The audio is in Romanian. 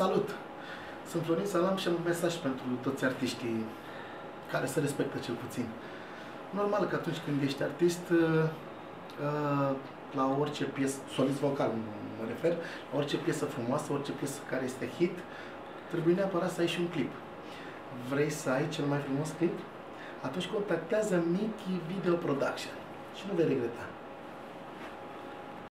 Salut! Sunt Florin Salam și am un mesaj pentru toți artiștii care se respectă cel puțin. Normal că atunci când ești artist, uh, uh, la orice piesă, solist vocal mă refer, la orice piesă frumoasă, orice piesă care este hit, trebuie neapărat să ai și un clip. Vrei să ai cel mai frumos clip? Atunci contactează Mickey Video Production și nu vei regreta.